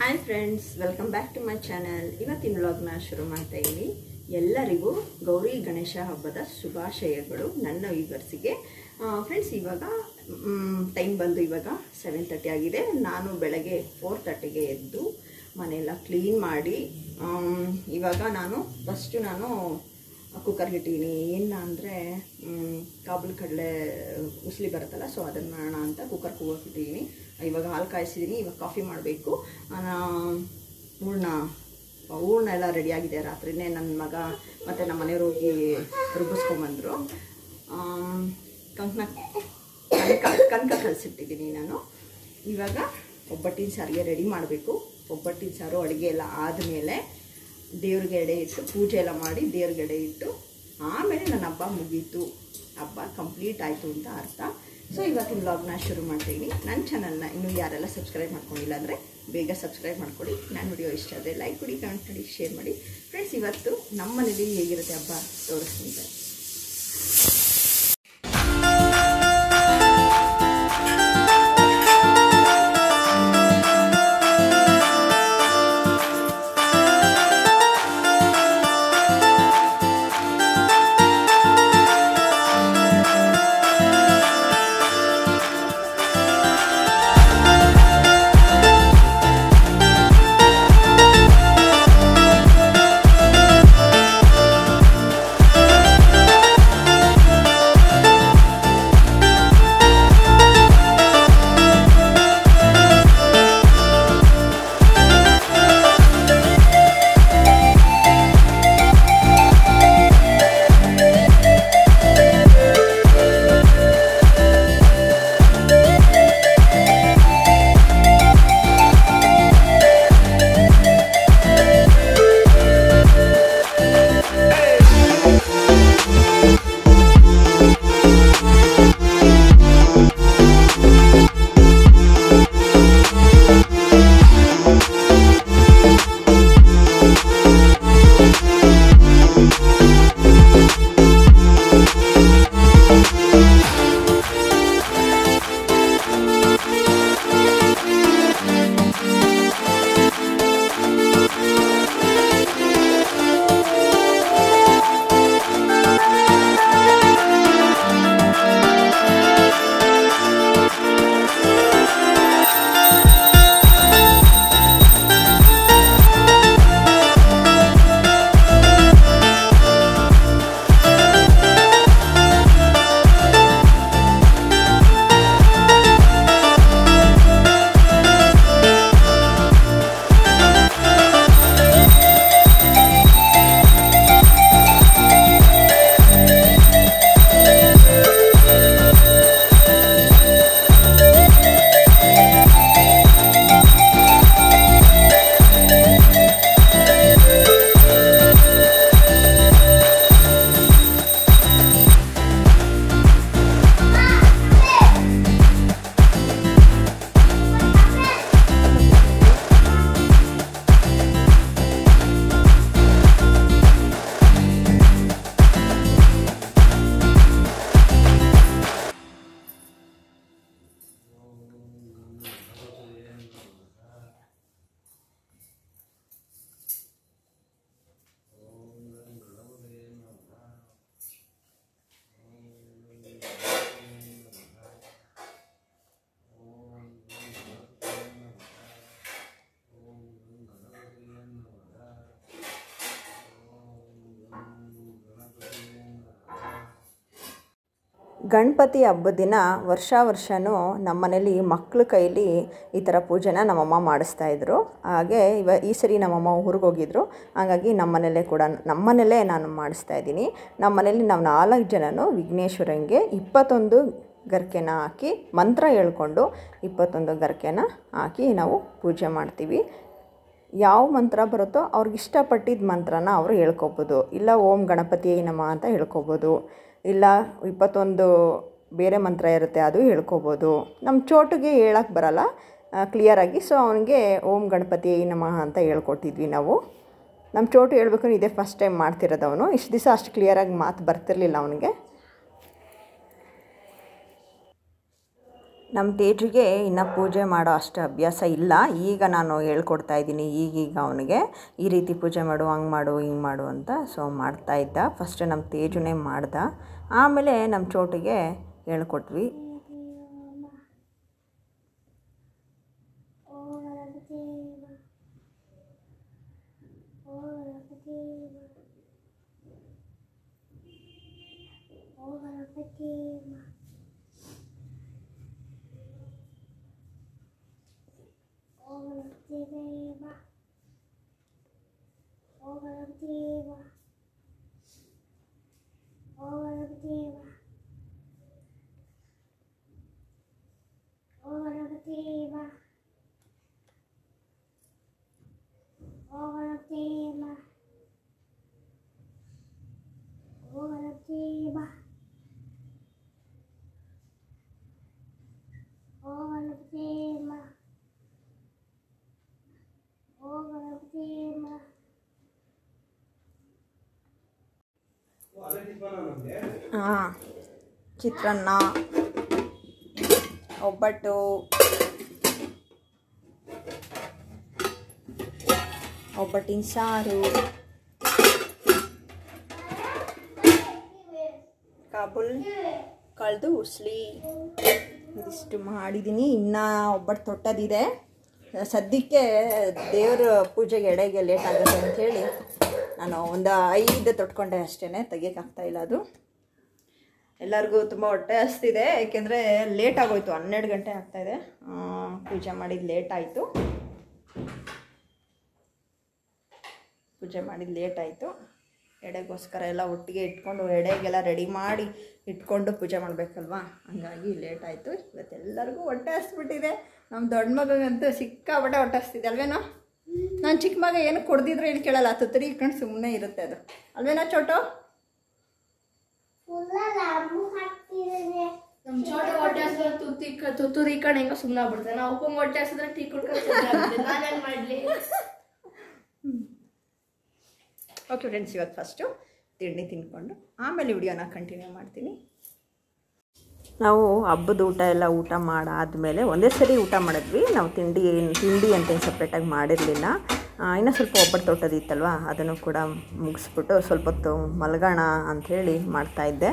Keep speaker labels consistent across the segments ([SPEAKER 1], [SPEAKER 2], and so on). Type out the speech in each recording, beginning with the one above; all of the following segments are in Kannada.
[SPEAKER 1] Hi friends welcome back to my channel ಇವತ್ತಿನ ವ್ಲಾಗ್ನ ಶುರು ಮಾಡ್ತಾ ಇದ್ದೀನಿ ಎಲ್ಲರಿಗೂ ಗೌರಿ ಗಣೇಶ ಹಬ್ಬದ ಶುಭಾಶಯಗಳು ನನ್ನ ವಿವರ್ಸಿಗೆ ಫ್ರೆಂಡ್ಸ್ ಇವಾಗ ಟೈಮ್ ಬಂದು ಇವಾಗ ಸೆವೆನ್ ತರ್ಟಿ ಆಗಿದೆ. ನಾನು ಬೆಳಗ್ಗೆ ಫೋರ್ ತರ್ಟಿಗೆ ಎದ್ದು ಮನೆಯೆಲ್ಲ ಕ್ಲೀನ್ ಮಾಡಿ ಇವಾಗ ನಾನು ಫಸ್ಟು ನಾನು ಕುಕ್ಕರ್ಗೆ ಇಟ್ಟಿದ್ದೀನಿ ಏನು ಅಂದರೆ ಕಾಬುಲ್ ಕಡಲೆ ಉಸ್ಲಿ ಬರುತ್ತಲ್ಲ ಸೊ ಅದನ್ನು ಮಾಡೋಣ ಅಂತ ಕುಕ್ಕರ್ ಕೂಗಕ್ಕೆ ಇಟ್ಟಿದ್ದೀನಿ ಇವಾಗ ಹಾಲು ಕಾಯಿಸಿದ್ದೀನಿ ಇವಾಗ ಕಾಫಿ ಮಾಡಬೇಕು. ಹೂರ್ಣ ಹೂರ್ಣ ಎಲ್ಲ ರೆಡಿಯಾಗಿದೆ ರಾತ್ರಿನೇ ನನ್ನ ಮಗ ಮತ್ತು ನಮ್ಮ ಮನೆಯವ್ರು ಹೋಗಿ ರುಬ್ಬಿಸ್ಕೊಂಬಂದರು. ಕಂಕನ ಕನಕ ಕನಕ ಕಲಿಸಿಟ್ಟಿದ್ದೀನಿ ನಾನು. ಇವಾಗ ಒಬ್ಬಟ್ಟಿನ ಸಾರಿಗೆ ರೆಡಿ ಮಾಡಬೇಕು. ಒಬ್ಬಟ್ಟಿನ ಸಾರು ಅಡುಗೆ ಎಲ್ಲ ಆದಮೇಲೆ ದೇವ್ರಿಗೆ ಎಡೆ ಇಟ್ಟು ಪೂಜೆ ಎಲ್ಲ ಮಾಡಿ ದೇವ್ರಿಗೆ ಎಡೆ ಇಟ್ಟು ಆಮೇಲೆ ನನ್ನ ಹಬ್ಬ ಮುಗೀತು. ಹಬ್ಬ ಕಂಪ್ಲೀಟ್ ಆಯಿತು ಅಂತ ಅರ್ಥ. ಸೊ ಇವತ್ತಿನ ಬ್ಲಾಗ್ನ ಶುರು ಮಾಡ್ತೀನಿ. ನನ್ನ ಚಾನಲ್ನ ಇನ್ನೂ ಯಾರೆಲ್ಲ ಸಬ್ಸ್ಕ್ರೈಬ್ ಮಾಡ್ಕೊಂಡಿಲ್ಲ ಅಂದರೆ ಬೇಗ ಸಬ್ಸ್ಕ್ರೈಬ್ ಮಾಡ್ಕೊಳ್ಳಿ ನನ್ನ ವಿಡಿಯೋ ಇಷ್ಟ ಆದರೆ ಲೈಕ್ ಕೊಡಿ ಕಮೆಂಟ್ ಮಾಡಿ ಶೇರ್ ಮಾಡಿ. ಫ್ರೆಂಡ್ಸ್ ಇವತ್ತು ನಮ್ಮ ಮನೇಲಿ ಹೇಗಿರುತ್ತೆ ಹಬ್ಬ ತೋರಿಸ್ತೀನಿ ಗಣಪತಿ ಹಬ್ಬದ ದಿನ ವರ್ಷ ವರ್ಷವೂ ನಮ್ಮ ಮನೇಲಿ ಮಕ್ಳ ಕೈಲಿ ಈ ಥರ ಪೂಜೆನ ನಮ್ಮಮ್ಮ ಮಾಡಿಸ್ತಾ ಇದ್ರು. ಹಾಗೆ ಇವ ಈ ಸರಿ ನಮ್ಮಮ್ಮ ಊರಿಗೆ ಹೋಗಿದ್ರು. ಹಾಗಾಗಿ ನಮ್ಮ ಮನೇಲೇ ಕೂಡ ನಮ್ಮ ಮನೇಲೇ ನಾನು ಮಾಡಿಸ್ತಾ ಇದ್ದೀನಿ. ನಮ್ಮ ಮನೇಲಿ ನಾವು ನಾಲ್ಕು ಜನನು ವಿಘ್ನೇಶ್ವರಂಗೆ ಇಪ್ಪತ್ತೊಂದು ಗರ್ಕೆನ ಹಾಕಿ ಮಂತ್ರ ಹೇಳ್ಕೊಂಡು ಇಪ್ಪತ್ತೊಂದು ಗರ್ಕೆನ ಹಾಕಿ ನಾವು ಪೂಜೆ ಮಾಡ್ತೀವಿ. ಯಾವ ಮಂತ್ರ ಬರುತ್ತೋ ಅವ್ರಿಗೆ ಇಷ್ಟಪಟ್ಟಿದ್ದ ಮಂತ್ರನ ಅವರು ಹೇಳ್ಕೊಬೋದು. ಇಲ್ಲ ಓಂ ಗಣಪತಿಯೇ ನಮ ಅಂತ ಹೇಳ್ಕೊಬೋದು. ಇಲ್ಲ, ಇಪ್ಪತ್ತೊಂದು ಬೇರೆ ಮಂತ್ರ ಇರುತ್ತೆ, ಅದು ಹೇಳ್ಕೋಬೋದು. ನಮ್ಮ ಚೋಟಿಗೆ ಹೇಳಕ್ಕೆ ಬರಲ್ಲ ಕ್ಲಿಯರಾಗಿ ಸೊ ಅವನಿಗೆ ಓಂ ಗಣಪತಿ ನಮಃ ಅಂತ ಹೇಳ್ಕೊಟ್ಟಿದ್ವಿ ನಾವು. ನಮ್ಮ ಚೋಟು ಹೇಳ್ಬೇಕಾದ್ರೆ ಇದೇ ಫಸ್ಟ್ ಟೈಮ್ ಮಾಡ್ತಿರೋದು ಅವನು. ಇಷ್ಟು ದಿವಸ ಅಷ್ಟು ಕ್ಲಿಯರಾಗಿ ಮಾತು ಬರ್ತಿರಲಿಲ್ಲ ಅವನಿಗೆ. ನಮ್ಮ ತೇಜಿಗೆ ಇನ್ನು ಪೂಜೆ ಮಾಡೋ ಅಷ್ಟು ಅಭ್ಯಾಸ ಇಲ್ಲ. ಈಗ ನಾನು ಹೇಳ್ಕೊಡ್ತಾ ಇದ್ದೀನಿ, ಈಗೀಗ ಅವನಿಗೆ ಈ ರೀತಿ ಪೂಜೆ ಮಾಡು, ಹಂಗೆ ಮಾಡು, ಹಿಂಗೆ ಮಾಡು ಅಂತ ಸೊ ಮಾಡ್ತಾ ಇದ್ದ. ಫಸ್ಟ್ ನಮ್ಮ ತೇಜುನೇ ಮಾಡ್ದ. ಆಮೇಲೆ ನಮ್ಮ ಚೋಟಿಗೆ ಹೇಳ್ಕೊಟ್ವಿ. ಹಾಂ ಚಿತ್ರಾನ್ನ ಒಬ್ಬಟ್ಟು, ಒಬ್ಬಟ್ಟಿನ ಸಾರು, ಕಾಬುಲ್ ಕಳೆದು ಉಸ್ಲಿ. ಇದಿಷ್ಟು ಮಾಡಿದ್ದೀನಿ ಇನ್ನೂ ಒಬ್ಬಟ್ಟು ತೊಟ್ಟದಿದೆ. ಸದ್ಯಕ್ಕೆ ದೇವರ ಪೂಜೆಗೆ ಎಡೆಗೆ ಲೇಟ್ ಆಗುತ್ತೆ ಅಂಥೇಳಿ ನಾನು ಒಂದು ಐದು ತೊಟ್ಕೊಂಡೆ ಅಷ್ಟೇ ತೆಗಿಯೋಕ್ಕಾಗ್ತಾ ಇಲ್ಲ ಅದು. ಎಲ್ಲರಿಗೂ ತುಂಬ ಹೊಟ್ಟೆ ಹಸ್ತಿದೆ, ಏಕೆಂದರೆ ಲೇಟ್ ಆಗೋಯ್ತು, ಹನ್ನೆರಡು ಗಂಟೆ ಆಗ್ತಾಯಿದೆ ಪೂಜೆ ಮಾಡಿದ್ದು ಲೇಟ್ ಆಯಿತು. ಪೂಜೆ ಮಾಡಿದ್ದು ಲೇಟ್ ಆಯಿತು. ಎಡೆಗೋಸ್ಕರ ಎಲ್ಲ ಒಟ್ಟಿಗೆ ಇಟ್ಕೊಂಡು, ಎಡೆಗೆಲ್ಲ ರೆಡಿ ಮಾಡಿ ಇಟ್ಕೊಂಡು ಪೂಜೆ ಮಾಡಬೇಕಲ್ವಾ? ಹಂಗಾಗಿ ಲೇಟ್ ಆಯಿತು. ಇವತ್ತೆಲ್ಲರಿಗೂ ಹೊಟ್ಟೆ ಹಸ್ಬಿಟ್ಟಿದೆ. ನಮ್ಮ ದೊಡ್ಡ ಮಗಂತೂ ಸಿಕ್ಕಾಪಟ್ಟೆ ಹೊಟ್ಟೆ ಹಸ್ತಿದೆ, ಅಲ್ವೇನೋ? ನಾನು ಚಿಕ್ಕ ಮಗ ಏನು ಕೊಡ್ದಿದ್ರೆ ಏನು ಕೇಳಲ್ಲ ತುತ್ತರಿ ಇಟ್ಕೊಂಡು ಸುಮ್ಮನೆ ಇರುತ್ತೆ ಅದು. ಅಲ್ವೇನೋ ಚೋಟು
[SPEAKER 2] ನಮ್ ಚೋಟ ಹೊಟ್ಟೆ ತುತ್ತು ಹೆಂಗ ಸುಮ್ಮನೆ ಆಗ್ಬಿಡ್ತಾರೆ. ನಾವು ಉಪ್ಪು ಮೊಟ್ಟೆ ಹಸಿದ್ರೆ ಟೀ ಕುಡ್ಕೊಂಡು ಮಾಡ್ಲಿ?
[SPEAKER 1] ಓಕೆ ಫ್ರೆಂಡ್ಸ್ ಇವತ್ತು ಫಸ್ಟು ತಿಂಡಿ ತಿಂದ್ಕೊಂಡು ಆಮೇಲೆ ವಿಡಿಯೋನ ಕಂಟಿನ್ಯೂ ಮಾಡ್ತೀನಿ. ನಾವು ಹಬ್ಬದ ಊಟ ಎಲ್ಲ ಊಟ ಮಾಡಾದಮೇಲೆ ಒಂದೇ ಸರಿ ಊಟ ಮಾಡಿದ್ವಿ. ನಾವು ತಿಂಡಿ ಏನು ತಿಂಡಿ ಅಂತ ಏನು ಸಪ್ರೇಟಾಗಿ ಮಾಡಿರಲಿಲ್ಲ. ಇನ್ನೂ ಸ್ವಲ್ಪ ಒಬ್ಬಟ್ಟು ತೊಟ್ಟದಿತ್ತಲ್ವ ಅದನ್ನು ಕೂಡ ಮುಗಿಸ್ಬಿಟ್ಟು ಸ್ವಲ್ಪ ಹೊತ್ತು ಮಲಗೋಣ ಅಂಥೇಳಿ ಮಾಡ್ತಾಯಿದ್ದೆ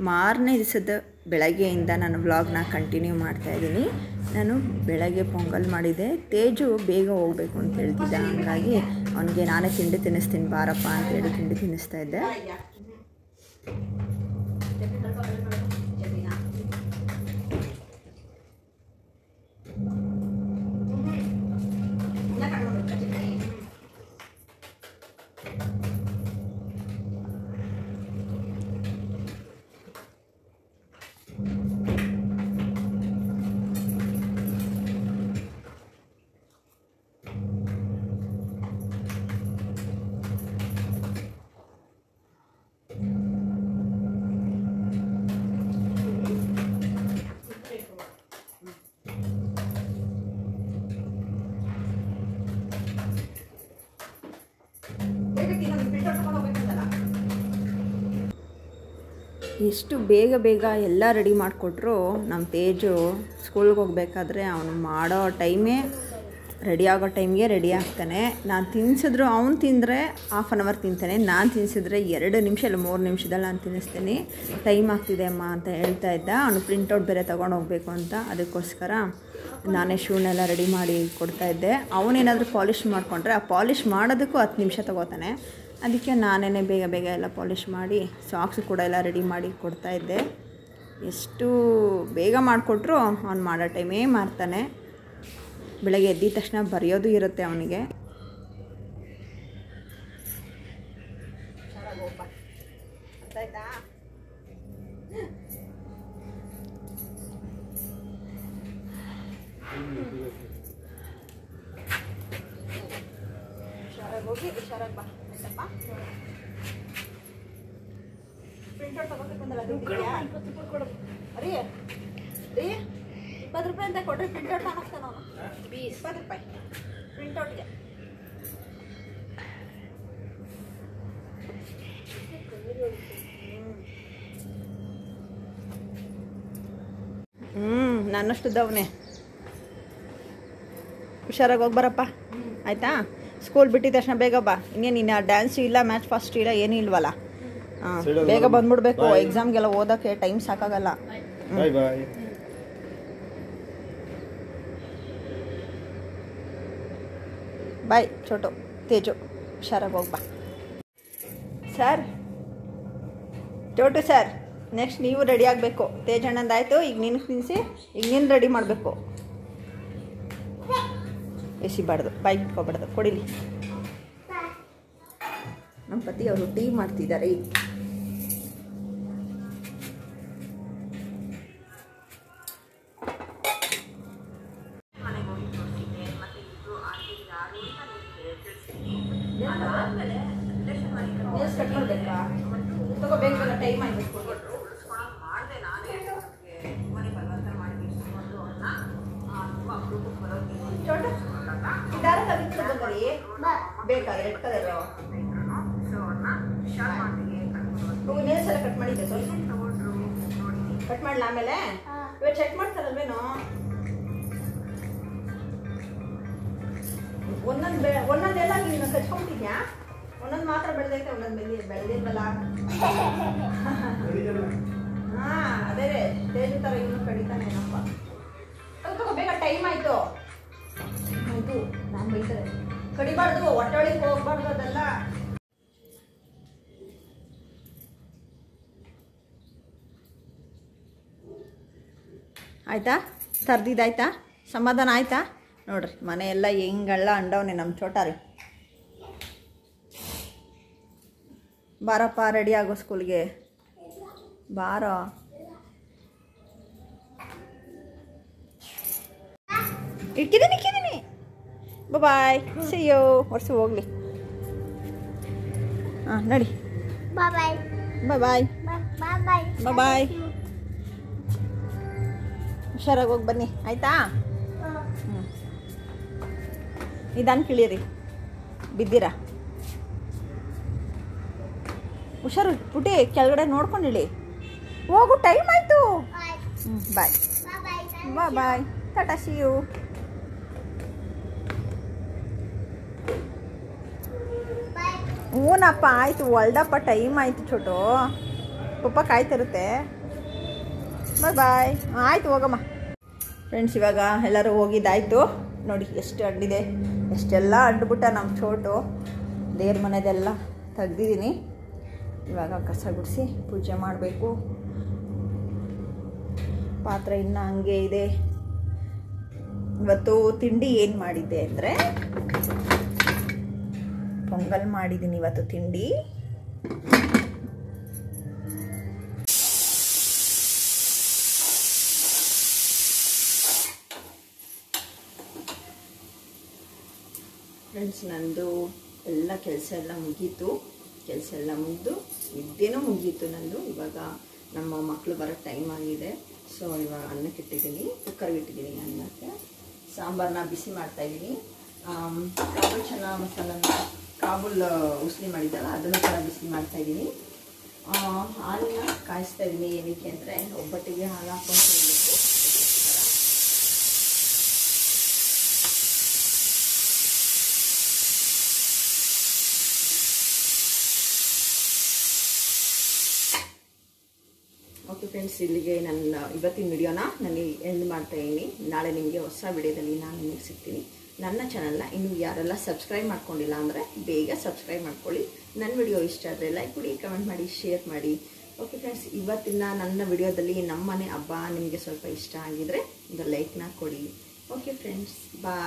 [SPEAKER 1] ಮಾರನೇ ದಿವಸದ ಬೆಳಗ್ಗೆಯಿಂದ ನಾನು ವ್ಲಾಗ್ನ ಕಂಟಿನ್ಯೂ ಮಾಡ್ತಾಯಿದ್ದೀನಿ ನಾನು ಬೆಳಗ್ಗೆ ಪೊಂಗಲ್ ಮಾಡಿದೆ ತೇಜು ಬೇಗ ಹೋಗಬೇಕು ಅಂತ ಹೇಳ್ತಿದ್ದೆ. ಹಾಗಾಗಿ ಅವನಿಗೆ ನಾನೇ ತಿಂಡಿ ತಿನ್ನಿಸ್ತೀನಿ ಬಾರಪ್ಪ ಅಂತೇಳಿ ತಿಂಡಿ ತಿನ್ನಿಸ್ತಾ ಇದ್ದೆ. ಎಷ್ಟು ಬೇಗ ಬೇಗ ಎಲ್ಲ ರೆಡಿ ಮಾಡಿಕೊಟ್ರು ನಮ್ಮ ತೇಜು ಸ್ಕೂಲ್ಗೆ ಹೋಗ್ಬೇಕಾದ್ರೆ ಅವನು ಮಾಡೋ ಟೈಮೇ ರೆಡಿ ಆಗೋ ಟೈಮ್ಗೆ ರೆಡಿ ಆಗ್ತಾನೆ. ನಾನು ತಿನ್ಸಿದ್ರು ಅವ್ನು ತಿಂದರೆ ಹಾಫ್ ಆನ್ ಅವರ್ ತಿಂತಾನೆ. ನಾನು ತಿನ್ಸಿದ್ರೆ ಎರಡು ನಿಮಿಷ ಇಲ್ಲ, ಮೂರು ನಿಮಿಷದಲ್ಲಿ ನಾನು ತಿನ್ನಿಸ್ತೀನಿ. ಟೈಮ್ ಆಗ್ತಿದೆ ಅಮ್ಮ ಅಂತ ಹೇಳ್ತಾ ಇದ್ದ. ಅವನು ಪ್ರಿಂಟೌಟ್ ಬೇರೆ ತೊಗೊಂಡು ಹೋಗಬೇಕು ಅಂತ ಅದಕ್ಕೋಸ್ಕರ ನಾನೇ ಶೂನೆಲ್ಲ ರೆಡಿ ಮಾಡಿ ಕೊಡ್ತಾ ಇದ್ದೆ. ಅವನೇನಾದರೂ ಪಾಲಿಷ್ ಮಾಡಿಕೊಂಡ್ರೆ ಆ ಪಾಲಿಷ್ ಮಾಡೋದಕ್ಕೂ ಹತ್ತು ನಿಮಿಷ ತೊಗೋತಾನೆ. ಅದಕ್ಕೆ ನಾನೇ ಬೇಗ ಬೇಗ ಎಲ್ಲ ಪಾಲಿಷ್ ಮಾಡಿ ಸಾಕ್ಸ್ ಕೂಡ ಎಲ್ಲ ರೆಡಿ ಮಾಡಿ ಕೊಡ್ತಾ ಇದ್ದೆ. ಎಷ್ಟು ಬೇಗ ಮಾಡಿಕೊಟ್ರು ಅವ್ನು ಮಾಡೋ ಟೈಮೇ ಮಾಡ್ತಾನೆ. ಬೆಳಗ್ಗೆ ಎದ್ದಿದ ತಕ್ಷಣ ಬರೆಯೋದು ಇರುತ್ತೆ ಅವನಿಗೆ. ಹುಷಾರಾಗಿ ಬಾ. ಇಪ್ಪತ್ತು ರೂಪಾಯಿ ಅಂತ ಪ್ರಿಂಟೌಟ್ ಹ್ಞೂ ನನ್ನಷ್ಟುದ್ದವನೇ ಹುಷಾರಾಗಿ ಹೋಗಿ ಬರಪ್ಪ ಆಯಿತಾ? ಸ್ಕೂಲ್ ಬಿಟ್ಟಿದ ತಕ್ಷಣ ಬೇಗ ಬಾ. ಇನ್ನೇನು ಇನ್ನು ಡ್ಯಾನ್ಸು ಇಲ್ಲ ಮ್ಯಾಚ್ ಫಸ್ಟ್ ಇಲ್ಲ ಏನೂ ಇಲ್ವಲ್ಲ? ಹಾಂ ಬೇಗ ಬಂದ್ಬಿಡ್ಬೇಕು. ಎಕ್ಸಾಮ್ಗೆಲ್ಲ ಓದೋಕ್ಕೆ ಟೈಮ್ ಸಾಕಾಗಲ್ಲ.
[SPEAKER 3] ಬಾಯ್
[SPEAKER 1] ಚೋಟು ತೇಜು. ಹುಷಾರಾಗಿ ಹೋಗ್ಬಾ ಸರ್ ಚೋಟು ಸರ್ ನೆಕ್ಸ್ಟ್ ನೀವು ರೆಡಿ ಆಗಬೇಕು. ತೇಜಣ್ಣಂದಾಯ್ತು ಈಗ ನೀನು ತಿನ್ನಿಸಿ ಈಗ ನೀನು ರೆಡಿ ಮಾಡಬೇಕು. ಎಸಿಬಾರ್ದು ಬೈಕ್ ಇಟ್ಕೋಬಾರ್ದು ಕೊಡಿಲಿ. ನಮ್ಮ ಪತಿ ಅವರು ಟೀ ಮಾಡ್ತಿದ್ದಾರೆ. ಟೈಮ್ ಬೇಕಾ ರೆಡ್ ಕಲರ್ ನೇಲ್ಸ್ ಎಲ್ಲ ಕಟ್ ಮಾಡಿದ್ದೆ ಸ್ವಲ್ಪ ಕಟ್ ಮಾಡಲ ಆಮೇಲೆ? ಇವಾಗ ಚೆಕ್ ಮಾಡ್ತಾರಲ್ವೇನೋ? ಒಂದೊಂದು ಬೆ ಒಂದೊಂದೆಲ್ಲ ನೀನು ಕಚ್ಕೊಂಡಿದ್ಯಾ ಒಂದೊಂದು ಮಾತ್ರ ಬೆಳೆದೈತೆ ಒಂದೊಂದು ಬೆಳೆದಿ ಬೆಳೆದಿಲ್ವಲ್ಲ? ಹಾಂ ಅದೇ ರೇ ತೇಜು ಥರ ಕಡಿಬಾರ್ದು ಒಟ್ಟೊಳಿಗೆ ಹೋಗ್ಬಾರ್ದು ಅದೆಲ್ಲ. ಆಯ್ತಾ? ತರ್ದಿದ್ದಾಯ್ತಾ? ಸಮಾಧಾನ ಆಯ್ತಾ? ನೋಡ್ರಿ, ಮನೆಯೆಲ್ಲ ಹೆಂಗಳ್ಳ ಅಂಡವನೆ ನಮ್ಮ ಚೋಟಾರಿ. ಬಾರಪ್ಪ ರೆಡಿ ಆಗೋ ಸ್ಕೂಲ್ಗೆ ಬಾರೋ. ಇಕ್ಕಿದ್ದೀನಿ ಬಾಯ್ ಸಿಯೋ ವರ್ಷ ಹೋಗ್ಲಿ. ಹಾಂ ನಡಿ. ಬಾಯ್ ಬಾಯ್ ಬಾಯ್ ಬಾಯ್. ಹುಷಾರಾಗಿ ಹೋಗಿ ಬನ್ನಿ. ಆಯ್ತಾ? ಹ್ಞೂ ನಿಧಾನ ಕಿಳಿರಿ. ಬಿದ್ದೀರಾ? ಹುಷಾರು ಪುಟಿ ಕೆಳಗಡೆ ನೋಡ್ಕೊಂಡು ಇಳಿ. ಹೋಗು ಟೈಮ್ ಆಯಿತು. ಹ್ಞೂ ಬಾಯ್. ಬಾಯ್ ಬಾಯ್ ಟಾಟಾ ಸಿ ಹ್ಞೂನಪ್ಪ ಆಯಿತು, ಒಳ್ದಪ್ಪ ಟೈಮ್ ಆಯಿತು ಚೋಟು ಪಪ್ಪ ಕಾಯ್ತಿರುತ್ತೆ ಬಾಯ್ ಬಾಯ್. ಆಯಿತು, ಹೋಗಮ್ಮ. ಫ್ರೆಂಡ್ಸ್ ಇವಾಗ ಎಲ್ಲರೂ ಹೋಗಿದ್ದಾಯ್ತು. ನೋಡಿ, ಎಷ್ಟು ಅಡ್ಡಿದೆ. ಎಷ್ಟೆಲ್ಲ ಅಂಡ್ಬಿಟ್ಟ ನಮ್ಮ ಚೋಟು ದೇವ್ರ ಮನೆದೆಲ್ಲ ತೆಗ್ದಿದ್ದೀನಿ. ಇವಾಗ ಕಸ ಗುಡಿಸಿ ಪೂಜೆ ಮಾಡಬೇಕು. ಪಾತ್ರೆ ಇನ್ನೂ ಹಂಗೆ ಇದೆ. ಇವತ್ತು ತಿಂಡಿ ಏನು ಮಾಡಿದ್ದೆ ಅಂದರೆ ಪೊಂಗಲ್ ಮಾಡಿದ್ದೀನಿ ಇವತ್ತು ತಿಂಡಿ. ಫ್ರೆಂಡ್ಸ್ ನಂದು ಎಲ್ಲ ಕೆಲಸ ಎಲ್ಲ ಮುಗೀತು. ಕೆಲಸ ಎಲ್ಲ ಮುಗಿದು, ನಿದ್ದೆನೂ ಮುಗೀತು ನಂದು. ಇವಾಗ ನಮ್ಮ ಮಕ್ಕಳು ಬರೋ ಟೈಮ್ ಆಗಿದೆ. ಸೊ ಇವಾಗ ಅನ್ನಕ್ಕೆ ಇಟ್ಟಿದ್ದೀನಿ, ಕುಕ್ಕರ್ಗೆ ಇಟ್ಟಿದ್ದೀನಿ ಅನ್ನಕ್ಕೆ. ಸಾಂಬಾರನ್ನ ಬಿಸಿ ಮಾಡ್ತಾಯಿದ್ದೀನಿ ಚೆನ್ನಾಗಿ ಚೆನ್ನ ಮಸಾಲನ ಕಾಬೂಲ್ ಉಸ್ಲಿ ಮಾಡಿದ್ದಲ್ಲ, ಅದನ್ನು ಕೂಡ ಬಿಸಿ ಮಾಡ್ತಾ ಇದ್ದೀನಿ ಹಾಲನ್ನ ಕಾಯಿಸ್ತಾ ಇದ್ದೀನಿ ಏನಕ್ಕೆ ಅಂದರೆ, ಒಬ್ಬಟ್ಟಿಗೆ ಹಾಲು ಹಾಕೊಂಡು ಹೋಗಬೇಕು ಓಕೆ ಫ್ರೆಂಡ್ಸ್ ಇಲ್ಲಿಗೆ ನನ್ನ, ಇವತ್ತಿನ ವಿಡಿಯೋನ ನಾನು ಎಂಡ್ ಮಾಡ್ತಾ ಇದ್ದೀನಿ ನಾಳೆ ನಿಮಗೆ ಹೊಸ ವಿಡಿಯೋದಲ್ಲಿ ನಾನು ನಿಮಗೆ ಸಿಗ್ತೀನಿ. ನನ್ನ ಚಾನಲ್ನ ಇನ್ನೂ ಯಾರೆಲ್ಲ ಸಬ್ಸ್ಕ್ರೈಬ್ ಮಾಡ್ಕೊಂಡಿಲ್ಲ ಅಂದರೆ ಬೇಗ ಸಬ್ಸ್ಕ್ರೈಬ್ ಮಾಡ್ಕೊಳ್ಳಿ. ನನ್ನ ವಿಡಿಯೋ ಇಷ್ಟ ಆದರೆ ಲೈಕ್ ಕೊಡಿ ಕಮೆಂಟ್ ಮಾಡಿ ಶೇರ್ ಮಾಡಿ. ಓಕೆ ಫ್ರೆಂಡ್ಸ್ ಇವತ್ತಿನ ನನ್ನ ವಿಡಿಯೋದಲ್ಲಿ ನಮ್ಮನೆ ಹಬ್ಬ ನಿಮಗೆ ಸ್ವಲ್ಪ ಇಷ್ಟ ಆಗಿದರೆ ಒಂದು ಲೈಕ್ನ ಕೊಡಿ. Okay friends bye